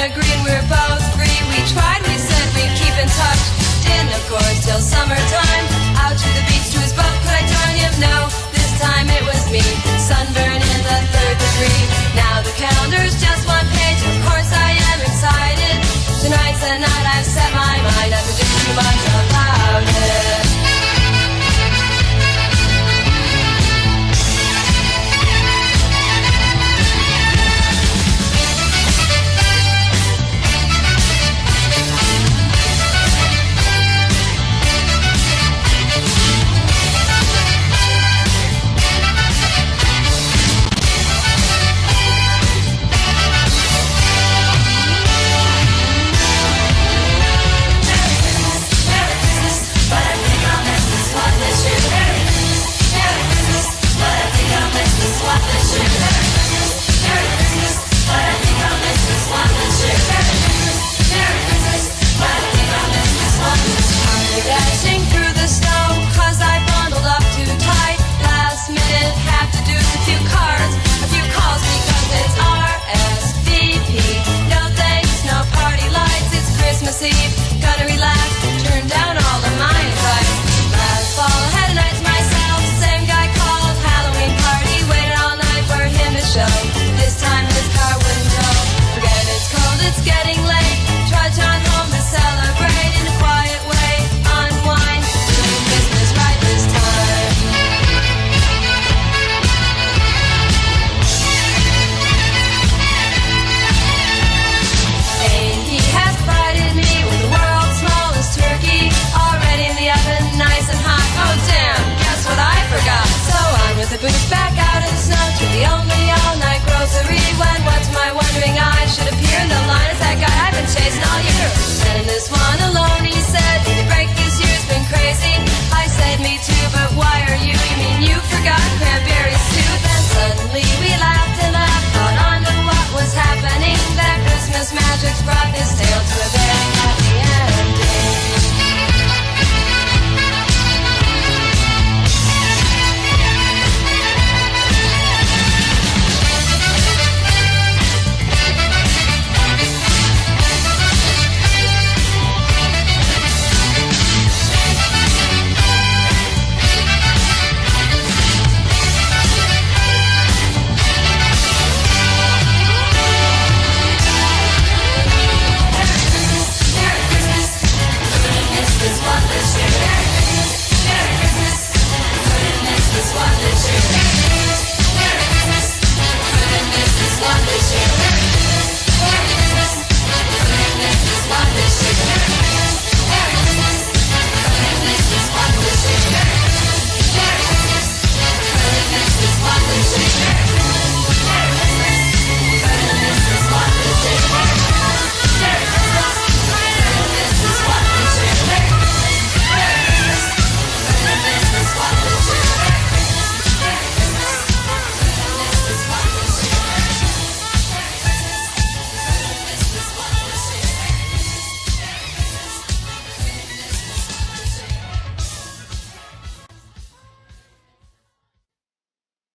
agree with